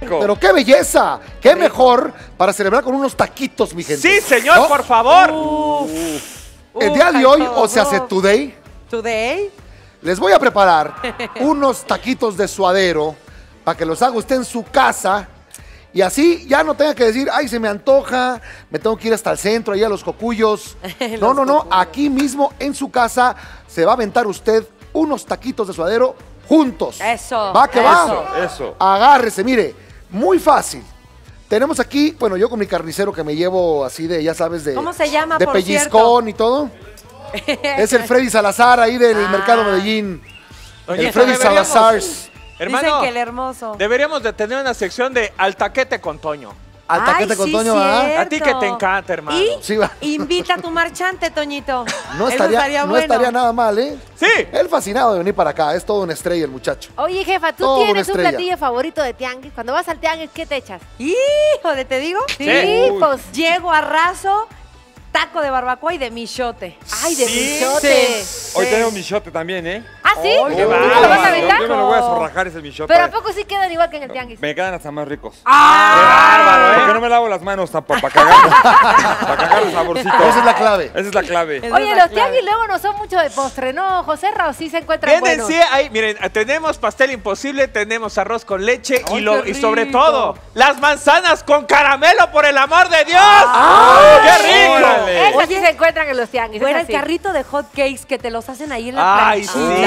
Pero qué belleza, qué mejor para celebrar con unos taquitos, mi gente. Sí, señor, ¿No? por favor. El día de hoy, o se hace today, Today. les voy a preparar unos taquitos de suadero para que los haga usted en su casa y así ya no tenga que decir, ay, se me antoja, me tengo que ir hasta el centro, ahí a los cocuyos. No, no, no, aquí mismo en su casa se va a aventar usted unos taquitos de suadero juntos. Eso, Va que va. Eso, eso. Agárrese, mire, muy fácil. Tenemos aquí, bueno, yo con mi carnicero que me llevo así de, ya sabes, de. ¿Cómo se llama, De por pellizcón y todo. Es el Freddy Salazar ahí del Ah. Mercado Medellín. El Freddy Salazar. Hermano, Dicen que el hermoso. deberíamos de tener una sección de al taquete con Toño. Ay, con sí, Toño. A ti que te encanta, hermano. Y Sí, va. invita a tu marchante, Toñito. No Eso estaría, no bueno. estaría nada mal, ¿eh? Sí. Él fascinado de venir para acá, es todo una estrella el muchacho. Oye, jefa, ¿tú una tienes un estrella. platillo favorito de tianguis? Cuando vas al tianguis, ¿qué te echas? Híjole, ¿te digo? Sí, Uy. pues. Llego a raso, taco de barbacoa y de michote. Ay, de Sí, michote. Hoy Sí. tenemos michote también, ¿eh? ¿Ah, sí? Oye, ¿Tú te lo vas a aventar? Yo me lo voy a zorrajar ese michote. Pero ¿a poco sí quedan igual que en el tianguis? Me quedan hasta más ricos. ¡Qué bárbaro, Porque eh! no me lavo las manos tampoco, para cagar. para cagar el saborcito. Esa es la clave. Esa es la clave. Oye, los clave. tianguis luego no son mucho de postre, ¿no, José Ra? ¿O sí se encuentran buenos? Quédense ahí, miren, tenemos pastel imposible, tenemos arroz con leche y, lo, y sobre todo, las manzanas con caramelo, por el amor de Dios. ¡Qué rico! Órale. Esas sí se encuentran en los tianguis. Fuera el sí. carrito de hot cakes que te los hacen ahí en la Ay, planchita. sí.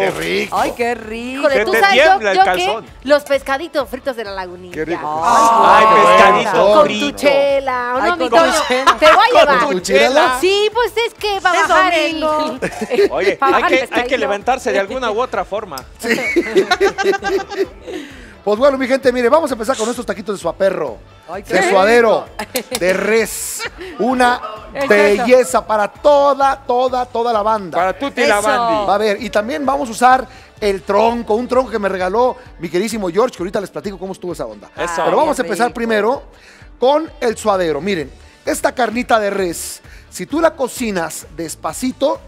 Qué rico. Ay, qué rico. Híjole, Se ¿tú te sabes yo, tiembla el yo qué? calzón. Los pescaditos fritos de la lagunilla. Qué rico. Ay, qué pescadito bueno. Con frito. tu chela. ¿o Ay, no, mi con chela. Te voy a llevar. ¿Con tu chela? Sí, pues es que va a bajar el... Oye, hay que, el hay que levantarse de alguna u otra forma. Pues bueno, mi gente, mire, vamos a empezar con estos taquitos de suaperro. De suadero, de res. Una belleza para toda, toda, toda la banda. Para Tuti la Eso. Bandi. Va a ver, y también vamos a usar el tronco, un tronco que me regaló mi queridísimo George, que ahorita les platico cómo estuvo esa onda. Eso. Pero vamos a empezar primero con el suadero. Miren, esta carnita de res, si tú la cocinas despacito,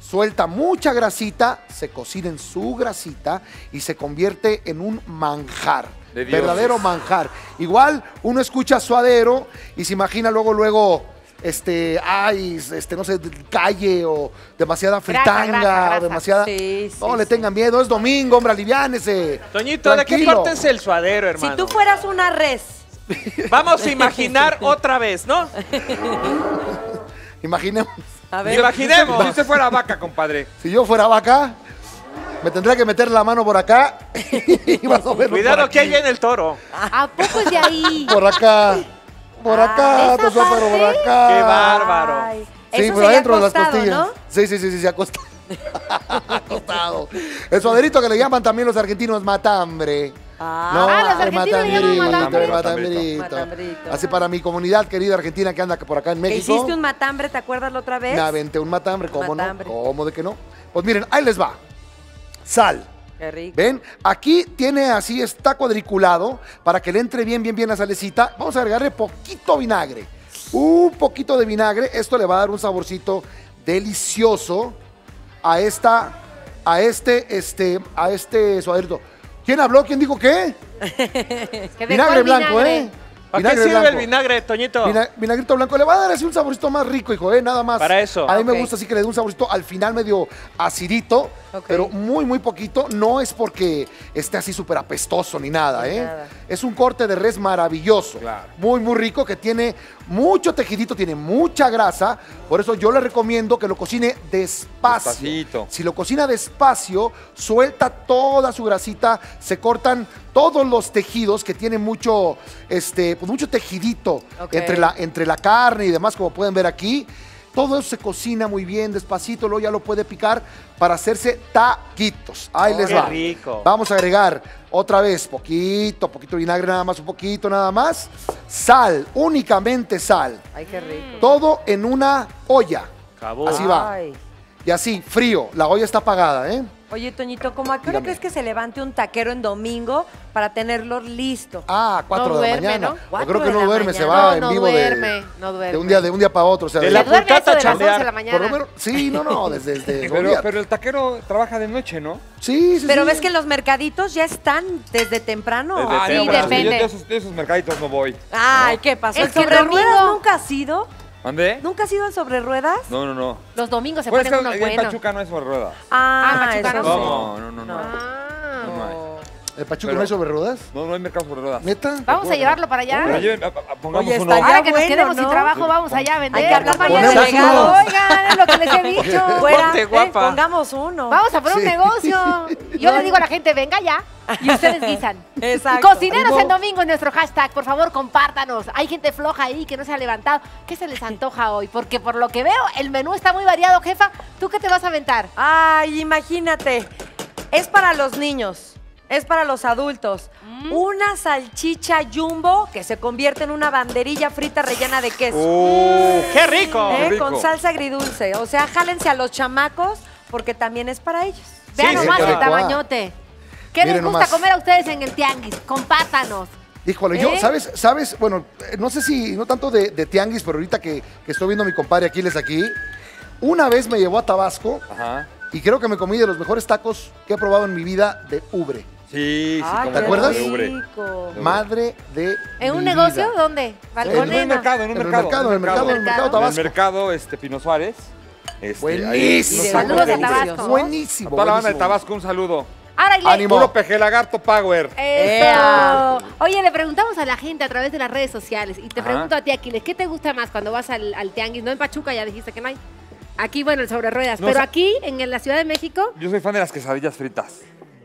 suelta mucha grasita, se cocina en su grasita y se convierte en un manjar. De verdadero manjar. Igual uno escucha suadero y se imagina luego, luego, este, ay, este, no sé, calle o demasiada Grasa, fritanga, grasa, o demasiada. Sí, sí, no le sí. tengan miedo, es domingo, hombre, aliviánese. Toñito, ¿de qué parte es el suadero, Si hermano? tú fueras una res, Vamos a imaginar otra vez, ¿no? Imaginemos, a ver. Imaginemos. Si usted fuera vaca, compadre. si yo fuera vaca, me tendría que meter la mano por acá y más o menos Cuidado por que ahí aquí, viene el toro. ¿A poco es de ahí? Por acá, por acá, ¿esa te por acá. Qué bárbaro. Ay, Sí, eso pero adentro de las acostado, costillas. ¿no? Sí, sí, sí, sí, se acosta. acostado. El suaderito que le llaman también los argentinos matambre. Ah. Ah, los el argentinos le llaman matambrito, el matambre. matambrito. Matambrito. Así para mi comunidad querida argentina que anda por acá en México. hiciste un matambre, ¿te acuerdas la otra vez? Me aventé un matambre, ¿cómo Matambre. no? ¿Cómo de que no? Pues miren, ahí les va. Sal. Qué rico. ¿Ven? Aquí tiene así, está cuadriculado para que le entre bien, bien, bien la salecita. Vamos a agregarle poquito vinagre. Un poquito de vinagre. Esto le va a dar un saborcito delicioso a esta, a este, este, a este suaderito. ¿Quién habló? ¿Quién dijo qué? ¿Que de Vinagre blanco, vinagre? ¿eh? ¿Para qué Vinagre sirve el blanco. vinagre, Toñito? Vina- vinagrito blanco le va a dar así un saborcito más rico, hijo, ¿eh? Nada más. Para eso. A mí me gusta así que le dé un saborcito al final medio acidito, pero muy, muy poquito. No es porque esté así súper apestoso ni nada, Ni ¿eh? nada. Es un corte de res maravilloso. Claro. Muy, muy rico, que tiene mucho tejidito, tiene mucha grasa. Por eso yo le recomiendo que lo cocine despacio. Despacito. Si lo cocina despacio, suelta toda su grasita, se cortan todos los tejidos que tienen mucho, este, pues mucho tejidito entre, la, entre la carne y demás, como pueden ver aquí. Todo eso se cocina muy bien, despacito, luego ya lo puede picar para hacerse taquitos. Ahí Oh, les qué va. rico. Vamos a agregar otra vez poquito, poquito de vinagre nada más, un poquito nada más. Sal, únicamente sal. Ay, qué rico. Todo en una olla. Así va. Ay. Y así, frío. La olla está apagada, ¿eh? Oye, Toñito, ¿cómo a qué hora Dígame. crees que se levante un taquero en domingo para tenerlo listo? Ah, 4 No de la duerme, mañana. ¿no? Yo Cuatro creo que de no la duerme, se mañana. va No, en no vivo duerme, de, no duerme. de un día de un día para otro. O sea, De la Se duerme a eso pulcata de las chambear. 11 de la mañana. por lo menos, sí, no, no, desde, desde Pero, el taquero trabaja de noche, ¿no? Sí, sí, Pero sí. ves que en los mercaditos ya están desde temprano. Desde Ah, sí, no, depende. Yo de esos, de esos mercaditos no voy. Ay, ¿qué pasó? ¿El que el sobre ruedas domingo- nunca has ido? ¿Mandé? ¿Nunca has ido en sobre ruedas? No, no, no. Los domingos se Pues es ponen que unos en buenos. Pachuca no es sobre ruedas. Ah, Pachuca eso no. sí. No, no, no, no. Ah. ¿El Pachuco Pero- no hay sobre ruedas? No, no hay mercado sobre ruedas. ¿Neta? Vamos a llevarlo para allá. Pero lleven, a- a- pongamos Oye, uno. Ahora que nos bueno, quedemos sin ¿no? trabajo, vamos allá a vender. Hay que hablar con el delegado. Oigan, es lo que les he dicho. Fuera, Ponte eh, guapa. pongamos uno. Vamos a poner Sí. un negocio. Yo le digo a la gente, venga ya. Y ustedes guisan. Exacto. Cocineros en domingo es nuestro hashtag. Por favor, compártanos. Hay gente floja ahí que no se ha levantado. ¿Qué se les antoja hoy? Porque por lo que veo, el menú está muy variado, jefa. ¿Tú qué te vas a aventar? Ay, imagínate. Es para los niños, es para los adultos. Mm. Una salchicha jumbo que se convierte en una banderilla frita rellena de queso. ¡Uh! ¡Qué rico! ¿eh? qué rico. Con salsa agridulce. O sea, jálense a los chamacos porque también es para ellos. Vean nomás sí, el tamañote. ¿Qué les gusta nomás. comer a ustedes en el tianguis? Compártanos. Híjole, yo, ¿Eh? ¿sabes? ¿Sabes? Bueno, no sé si, no tanto de, de tianguis, pero ahorita que, que estoy viendo a mi compadre Aquiles aquí, una vez me llevó a Tabasco Ajá. y creo que me comí de los mejores tacos que he probado en mi vida de ubre. Sí, sí. Ay, como ¿te acuerdas? rico. Madre de ¿En un mi negocio? vida. ¿Dónde? En un mercado, en un En el mercado. en el mercado, en el mercado Mercado. En el Tabasco. mercado, este, Pino Suárez. Este, Buenísimo. Saludos de. Tabasco. Buenísimo. A toda la banda de. Tabasco, un saludo. Ahora, Ánimo. Puro peje lagarto power. Eso. Oye, le preguntamos a la gente a través de las redes sociales y te Ajá. pregunto a ti, Aquiles, ¿qué te gusta más cuando vas al, al tianguis? No en Pachuca, ya dijiste que no hay. Aquí, bueno, el sobre ruedas. No, pero o sea- aquí, en la Ciudad de México, Yo soy fan de las quesadillas fritas.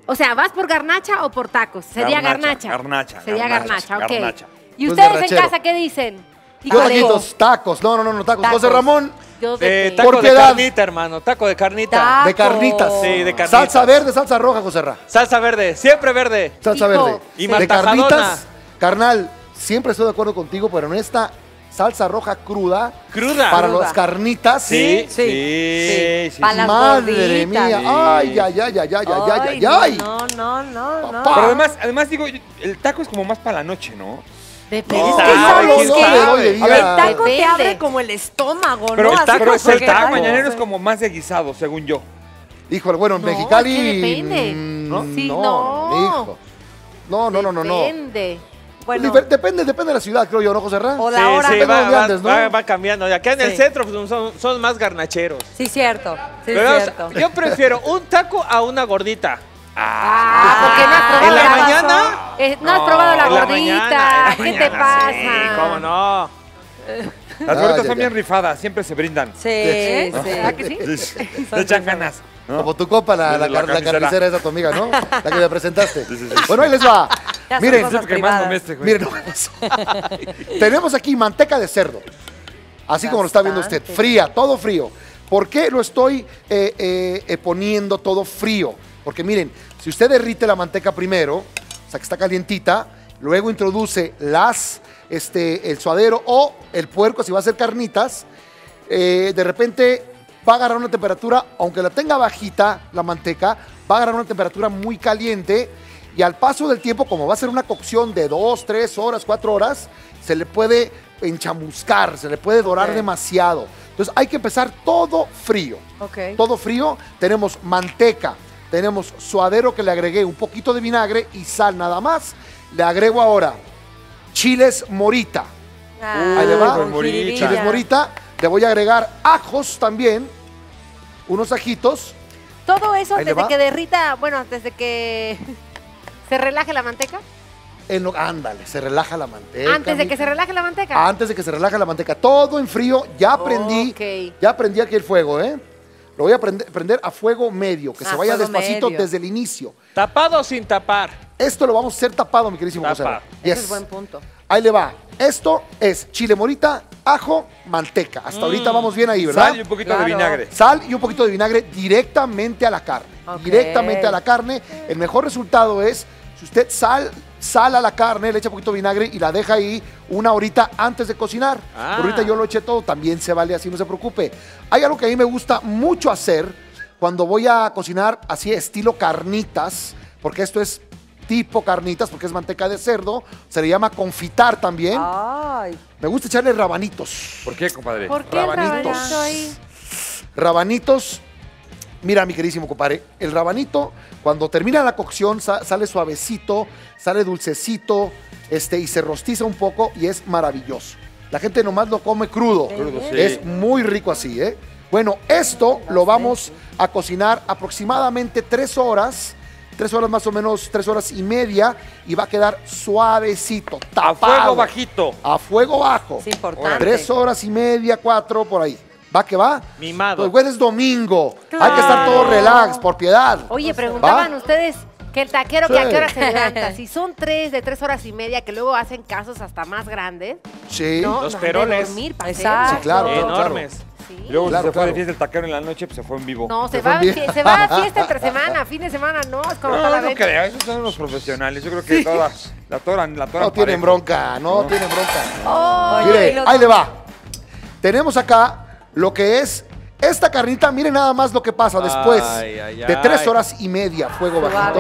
O sea, ¿vas por garnacha o por tacos? Sería Garnacha, garnacha. garnacha, Sería garnacha, garnacha, ok. garnacha. ¿Y Pues de ustedes en casa qué dicen? Yo taquitos, tacos. No, no, no, no, tacos. Tacos. José Ramón, yo De de- Eh, taco ¿Por de carnita, hermano. Taco de carnita. De carnitas. Sí, de carnitas. Salsa verde, salsa roja, José Ra. Salsa verde, siempre verde. Salsa Hijo. verde. Y de martajadona. carnitas, carnal, siempre estoy de acuerdo contigo, pero en esta salsa roja cruda. Cruda. Para cruda. los carnitas. Sí, sí. sí, sí. Para Madre mía. Ay, ay, ay, ay, ay, ay, ay, ay. No, no, no, no. Pero además, además digo, el taco es como más para la noche, ¿no? Depende. No, ¿sabes no, no, el taco te abre como el estómago, pero ¿no? El taco, es el taco mañanero es como más de guisado, según yo. Híjole, bueno, en Mexicali... Mm, ¿no? No. No, no, no, no. Depende. Bueno, Difer- depende, depende de la ciudad, creo yo, ¿no, José Ra? o la Sí, hora. sí, va, va- andes, ¿no? va- va cambiando. Acá en el centro pues, son, son más garnacheros. Sí, cierto. Sí, Pero, cierto. yo prefiero un taco a una gordita. Ah, porque no has probado ¿En la la- mañana? Eh, no has probado la gordita. mañana, en la ¿Qué te pasa? Sí, cómo no. Las Ah, gorditas están ya. bien rifadas, siempre se brindan. Sí, sí. ¿Verdad que sí? Le echan ganas. ¿no? Como tu copa, la, la, la la carnicera. carnicera esa tu amiga, ¿no? La que me presentaste. Sí, sí, sí. Bueno, ahí les va. Ya son Miren, cosas que más miren. Tenemos aquí manteca de cerdo. Así como lo está viendo usted, fría, todo frío. ¿Por qué lo estoy eh, eh, eh, poniendo todo frío? Porque miren, si usted derrite la manteca primero, o sea que está calientita, luego introduce las, este, el suadero o el puerco si va a hacer carnitas, de repente va a agarrar una temperatura, aunque la tenga bajita la manteca, va a agarrar una temperatura muy caliente y al paso del tiempo, como va a ser una cocción de dos, tres horas, cuatro horas, se le puede enchamuscar, se le puede dorar demasiado. Entonces hay que empezar todo frío. Todo frío, tenemos manteca, tenemos suadero que le agregué un poquito de vinagre y sal nada más. Le agrego ahora chiles morita. Ah, Ahí le va. Morita. Chiles morita. Le voy a agregar ajos también, unos ajitos. Todo eso Ahí desde que derrita, bueno, desde que se relaje la manteca. En lo, ándale, se relaja la manteca. Antes de que se relaje la manteca. Antes de que se relaje la manteca. Todo en frío. Ya prendí. Ok. Ya prendí aquí el fuego, ¿eh? Lo voy a prender, prender a fuego medio, que Ah, se vaya despacito medio. desde el inicio. Tapado o sin tapar. Esto lo vamos a hacer tapado, mi queridísimo José. Tapa. Ese Yes. es buen punto. Ahí le va. Esto es chile morita, ajo, manteca. Hasta ahorita Mm. vamos bien ahí, ¿verdad? Sal y un poquito Claro. de vinagre. Sal y un poquito de vinagre directamente a la carne. Directamente a la carne. El mejor resultado es si usted sal, sala la carne, le echa poquito vinagre y la deja ahí una horita antes de cocinar. Ah. Ahorita yo lo eché todo, también se vale así, no se preocupe. Hay algo que a mí me gusta mucho hacer cuando voy a cocinar así estilo carnitas, porque esto es tipo carnitas, porque es manteca de cerdo, se le llama confitar también. Ay, Me gusta echarle rabanitos. ¿Por qué, compadre? ¿Por qué el Rabanitos. ahí? Rabanitos. Mira, mi queridísimo compadre, el rabanito, cuando termina la cocción, sa- sale suavecito, sale dulcecito, este, y se rostiza un poco y es maravilloso. La gente nomás lo come crudo. Crudo, sí. Es muy rico así, ¿eh? Bueno, esto lo vamos a cocinar aproximadamente tres horas, tres horas más o menos, tres horas y media, y va a quedar suavecito, A tapado. fuego bajito. A fuego bajo. es importante. Tres horas y media, cuatro, por ahí. ¿Va que va? Mimado. Pues güey, es domingo. Hay que estar todo relax, por piedad. Oye, preguntaban ¿Va? ustedes que el taquero Sí. que a qué hora se levanta. Si son tres de tres horas y media, que luego hacen casos hasta más grandes, Sí. ¿no? Los peroles. dormir, Exacto. Sí, claro, claro, Enormes. Sí. Y luego Claro, si se fue de fiesta el taquero en la noche, pues se fue en vivo. No, se va, se va a fiesta entre semana, fin de semana, no, es como No, toda la no, creo, esos son los profesionales. Yo creo que todas, la toran, la toran No tienen bronca, no, tienen bronca. Oye, Mire, ahí le va. Tenemos acá lo que es esta carnita. Miren nada más lo que pasa después Ay, ay, de tres horas y media, fuego bajito.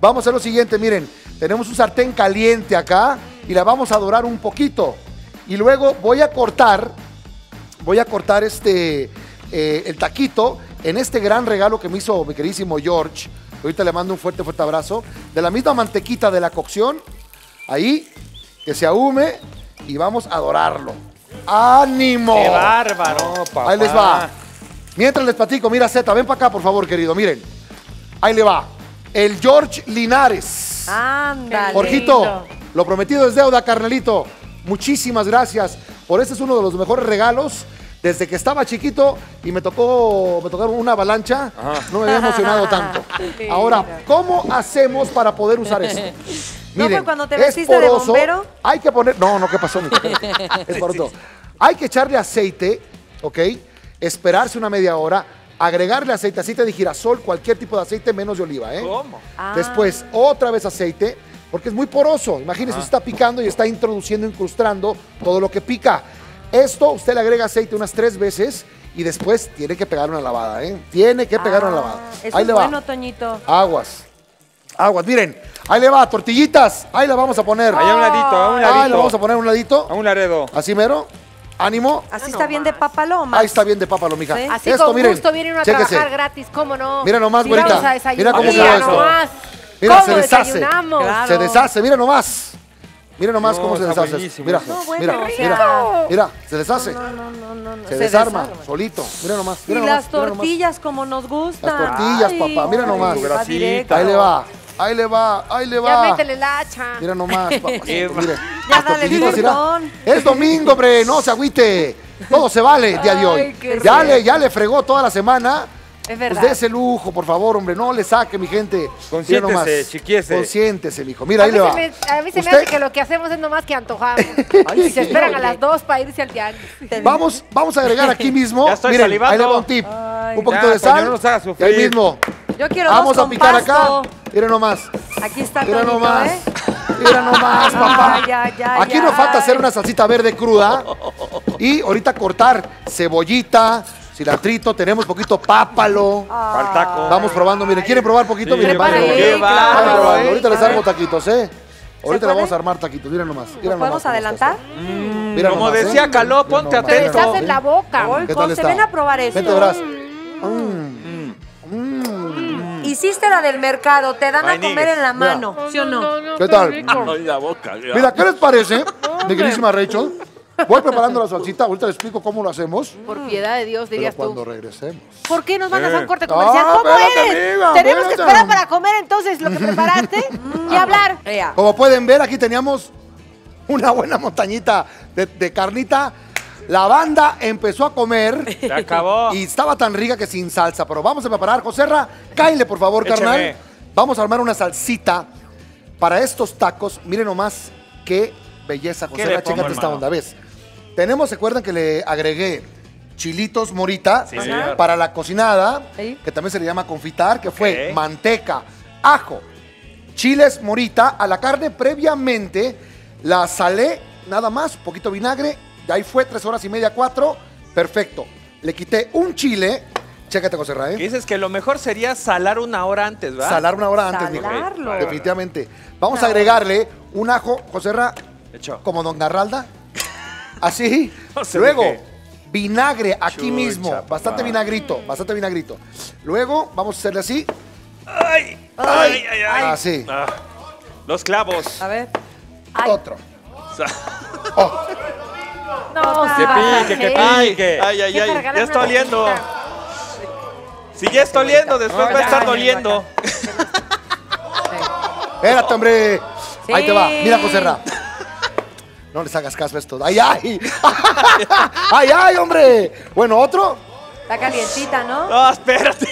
Vamos a hacer lo siguiente, miren. Tenemos un sartén caliente acá y la vamos a dorar un poquito. Y luego voy a cortar, voy a cortar este, eh, el taquito en este gran regalo que me hizo mi queridísimo George. Ahorita le mando un fuerte, fuerte abrazo. De la misma mantequita de la cocción. Ahí, que se ahume y vamos a dorarlo. ¡Ánimo! ¡Qué bárbaro! No, papá. Ahí les va. Mientras les platico, mira Z, ven para acá, por favor, querido. Miren. Ahí le va. El George Linares. Ándale. Jorgito, lo prometido es deuda, carnalito. Muchísimas gracias por este es uno de los mejores regalos. Desde que estaba chiquito y me tocó, me tocaron una avalancha, Ajá. no me había emocionado tanto. Ahora, ¿cómo hacemos para poder usar esto? ¿No fue cuando te vestiste de bombero? Hay que poner, no, no, ¿qué pasó? mi? Es por otro. Hay que echarle aceite, ¿ok? Esperarse una media hora, agregarle aceite, aceite de girasol, cualquier tipo de aceite menos de oliva, ¿eh? ¿Cómo? Ah. Después, otra vez aceite, porque es muy poroso. Imagínese, usted está picando y está introduciendo, incrustando todo lo que pica. Esto, usted le agrega aceite unas tres veces y después tiene que pegar una lavada, ¿eh? Tiene que pegar una lavada. Ah, Eso Ahí es le va. bueno, Toñito. Aguas. Aguas, miren. Ahí le va, tortillitas. Ahí la vamos a poner. Ahí a un ladito, a un Ahí la ladito. vamos a poner a un ladito. A un laredo. Así mero. Ánimo. Así Ah, está no bien de más. papaloma. Ahí está bien de pápalo, mija. Sí. Así Esto, con miren, gusto viene uno a chéquese. trabajar gratis, ¿cómo no? Mira nomás, güerita. vamos a desayunar, Mira cómo mira quedó esto. nomás. Mira, ¿Cómo se deshace. Claro. Se deshace, mira nomás. Mira nomás No, cómo se deshace. Mira. No, bueno, mira, o sea- mira, mira, se deshace. No, no, no, no, no. Se, desarma, solito. Mira nomás. Y Mira las mira nomás. tortillas como nos gustan. Las tortillas, papá, mira nomás. directo. Ahí le va, ahí le va, ahí le Ya va. métele la hacha. Mira nomás, papá. Mire, Ya las dale. Es domingo, hombre, no se agüite. Todo se vale el día de hoy. Ay, qué Ya le, ya le fregó toda la semana. Es verdad. Pues ese lujo, por favor, hombre. No le saque, mi gente. Mira Consiéntese, chiquiese. Consiéntese, mijo. Mira, a ahí le va. me, a mí se me hace que lo que hacemos es nomás que antojamos. Ay, y se esperan a las dos para irse al tianguis. Vamos, vamos a agregar aquí mismo. Ya estoy Miren, salivando. ahí le va un tip. Ay. un poquito Ya, de Toño, sal. no y ahí mismo. Yo quiero Vamos dos a picar con pasto. acá. Miren nomás. Aquí está Mira nomás. ¿eh? Mira nomás, papá. Ay, ay, ay, Aquí nos ay. falta hacer una salsita verde cruda. Y ahorita cortar cebollita, cilantrito, tenemos poquito pápalo. Al taco. Vamos probando, miren, ¿quieren probar poquito? Sí, miren, miren, miren. ¿eh? probando. Ahorita les armo taquitos, ¿eh? Ahorita le vamos a armar taquitos, miren nomás. Mira ¿Lo nomás podemos adelantar? está esto. Mira Como nomás, ¿eh? decía Caló, Mira ponte. Se atento. deshace en la boca. ¿Qué tal está? ven a probar esto. Vente, verás. Hiciste la del mercado, te dan a comer en la mano, ¿sí o no? ¿Qué tal? Ay, la boca. ya. Mira, ¿qué les parece, mi queridísima Rachel? Voy preparando la salsita, ahorita les explico cómo lo hacemos. Por piedad de Dios, Pero dirías cuando tú. regresemos. ¿Por qué nos mandas a un corte comercial? Ah, ¿Cómo espérate, eres? amiga, Tenemos que esperar para comer entonces lo que preparaste y hablar. Ea. Como pueden ver, aquí teníamos una buena montañita de, de carnita. La banda empezó a comer Se acabó. y estaba tan rica que sin salsa. Pero vamos a preparar, Joserra, cáile por favor, Écheme. carnal. Vamos a armar una salsita para estos tacos. Miren nomás qué belleza, ¿Qué Joserra. Chécate esta onda, ¿ves? Tenemos, ¿se acuerdan que le agregué chilitos morita Sí, para la cocinada? Sí. Que también se le llama confitar, que fue manteca, ajo, chiles morita a la carne previamente. La salé, nada más, poquito vinagre. De ahí fue tres horas y media, cuatro. Perfecto. Le quité un chile. Chécate, José ¿eh? dices que lo mejor sería salar una hora antes, ¿verdad? Salar una hora antes, mijo. Salarlo. Definitivamente. Vamos a agregarle un ajo, José Ra, Hecho. como Don Garralda. Así. No sé Luego, vinagre aquí Chucha, mismo. papá. Bastante vinagrito, bastante vinagrito. Luego, vamos a hacerle así. ¡Ay! ¡Ay, ay, ay! Así. Ah, los clavos. A ver. Otro. Oh, No, Que pique, que pique. ay, ay, ¿Qué ay, ya está oliendo. Si ya está oliendo, después No, va a estar doliendo. espérate, hombre. Sí. Ahí te va. Mira, José Ra. No les hagas caso a esto. ¡Ay, ay! ¡Ay, ay, hombre! Bueno, otro. Está calientita, ¿no? No, espérate.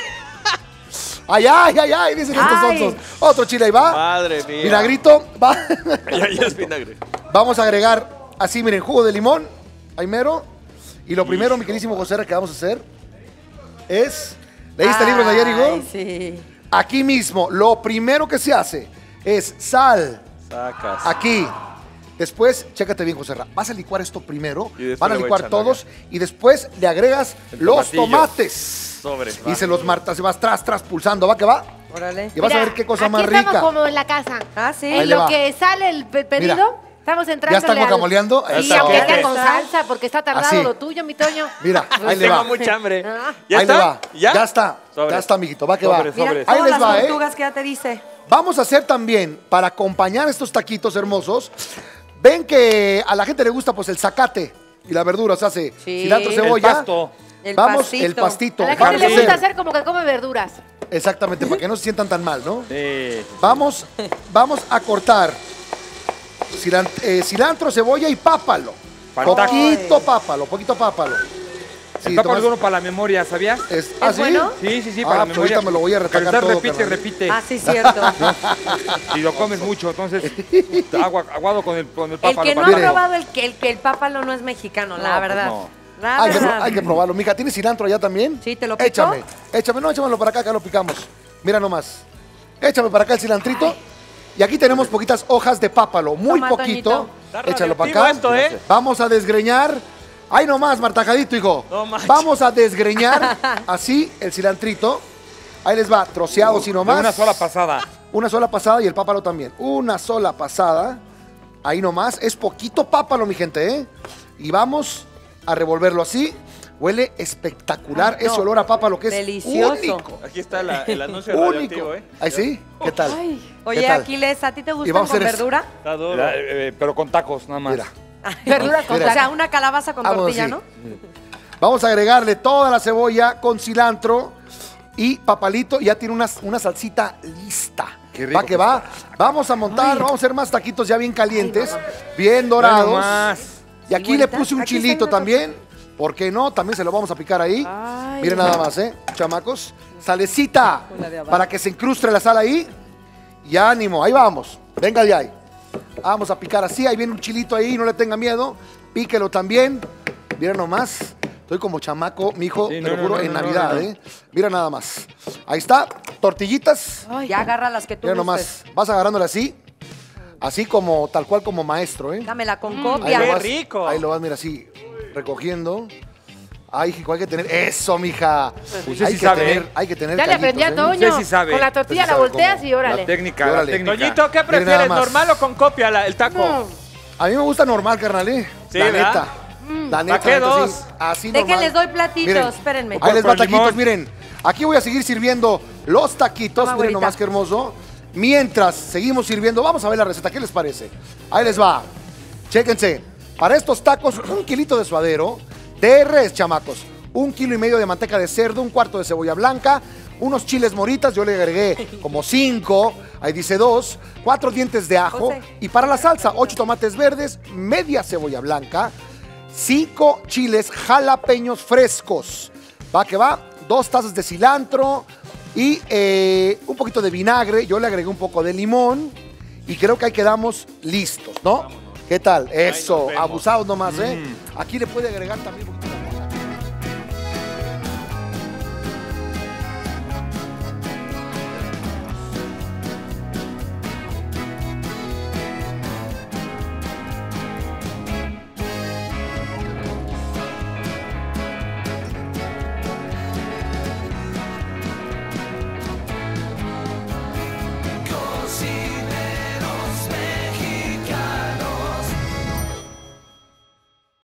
¡Ay, ay, ay, ay! Dicen estos Ay. sonsos. Otro chile ahí va. Madre mía. Vinagrito. Va. Ya, ya es vinagre. Vamos a agregar así, miren, jugo de limón. Ahí mero. Y lo primero, mi queridísimo José que vamos a hacer es. ¿Leíste el libro de ayer, Higo? Ay, sí. Aquí mismo, lo primero que se hace es sal. Sacas. Aquí. Después, chécate bien, José Ra. Vas a licuar esto primero. Y después Van a licuar todos. Y después le agregas El los tomatillo. tomates. Sobre. Y se los martas, se vas tras, tras, pulsando. ¿Va que va? Órale. Y vas a Mira, ver qué cosa aquí más estamos rica. como en la casa. Ah, sí. En lo va. que sale el pe- pedido, Mira. estamos entrando. Ya está guacamoleando. Y Eso. aunque sea con salsa, porque está tardado Así. lo tuyo, mi Toño. Mira, ahí le Tengo va. mucha hambre. Ah. ¿Ya ahí está? le va. ¿Ya? está. Sobre. Ya está, mijito. Va que Sobre, va. Mira, sobres. Ahí todas les las va, ¿eh? tortugas que ya te dice. Vamos a hacer también, para acompañar estos taquitos hermosos, ven que a la gente le gusta pues el zacate y la verdura, se hace Sí. cilantro, El cebolla. pasto. El Vamos, pastito. el pastito. A la gente le gusta hacer- hacer como que come verduras. Exactamente, para que no se sientan tan mal, ¿no? Sí. Vamos, vamos a cortar cilan- eh, cilantro, cebolla y pápalo. Fantástico. Poquito pápalo, poquito pápalo. Sí, El papa Tomás, es bueno para la memoria, ¿sabías? es- ¿ah, sí? bueno? Sí, sí, sí, Ah, para la pues memoria. ahorita me lo voy a retacar todo, repite, carnal. repite. Ah, sí, cierto. Y lo comes mucho, entonces agua, aguado con el, con el que no para- ha probado el que el, que el pápalo no es mexicano, la pues verdad. no. La Hay que, verdad. hay que probarlo. Mija, ¿tienes cilantro allá también? Sí, ¿te lo pico? Échame, échame, no, échamelo para acá, acá lo picamos. Mira nomás. Échame para acá el cilantrito. Y aquí tenemos poquitas hojas de pápalo, muy Toma, poquito. Toñito. Está Échalo para acá. esto, ¿eh? Vamos a desgreñar. Ay, nomás, martajadito, hijo. No manches. Vamos a desgreñar así el cilantrito. Ahí les va, troceado, así De nomás. una sola pasada. Una sola pasada y el pápalo también. Una sola pasada. Ahí nomás. Es poquito pápalo, mi gente, ¿eh? Y vamos a revolverlo así. Huele espectacular Ay, no. ese olor a pápalo que es Delicioso. único. Aquí está la- el anuncio Único. ¿eh? ¿Ahí sí? ¿Qué tal? Oye, ¿Qué tal? Aquiles, ¿a ti te Y gustan vamos a con verdura? Está duro. Eh, eh, pero con tacos, nada más. Mira. Verduras con Mira. O sea, una calabaza con Vamos tortilla, así. ¿no? Vamos a agregarle toda la cebolla con cilantro y papalito. Ya tiene una, una salsita lista. Qué rico va que que va. Vamos a montar, vamos a hacer más taquitos ya bien calientes, bien dorados. Bueno, más. Y aquí le puse un chilito también. ¿Por qué no? También se lo vamos a picar ahí. Ay. Miren nada más, ¿eh? Chamacos. Salecita. Para que se incruste la sal ahí. Y ánimo. Ahí vamos. Venga de ahí. Vamos a picar así. Ahí viene un chilito ahí. No le tenga miedo. Píquelo también. Miren nomás. Estoy como chamaco, mijo, Sí, te no, lo juro, no, en no, Navidad, no. ¿eh? Mira nada más. Ahí está. Tortillitas. Ya agarra las que tú Mira gustes. nomás. Vas agarrándole así. Así como, tal cual como maestro, ¿eh? Dámela con Ahí copia. lo vas, rico. Ahí lo vas, mira, así, recogiendo. Ay, hijo, hay que tener. Eso, mija. Usted hay, sí que sabe, tener, ¿eh? hay que tener. Ya le aprendí a ¿eh? Toño. Usted sí sabe. Con la tortilla sí la volteas cómo. y La órale. técnica, Órale. la técnica. Toñito, ¿qué prefieres, normal o con copia la- el taco? No. A mí me gusta normal, carnal, ¿eh? Sí, la ¿verdad? neta. La neta, qué neta, dos? sí. Así normal. Déjenles doy platitos, Miren, espérenme. Ahí les va taquitos, limón. miren. Aquí voy a seguir sirviendo los taquitos. Toma, miren nomás qué hermoso. Mientras seguimos sirviendo, vamos a ver la receta. ¿Qué les parece? Ahí les va. Chéquense. Para estos tacos, un kilito de suadero de res, chamacos. Un kilo y medio de manteca de cerdo, un cuarto de cebolla blanca, unos chiles moritas, yo le agregué como cinco, ahí dice dos, cuatro dientes de ajo. José. Y para la salsa, ocho tomates verdes, media cebolla blanca, cinco chiles jalapeños frescos. Va que va, dos tazas de cilantro y eh, un poquito de vinagre. Yo le agregué un poco de limón y creo que ahí quedamos listos, ¿no? ¿Qué tal? Eso, abusados nomás, ¿eh? Aquí le puede agregar también un poquito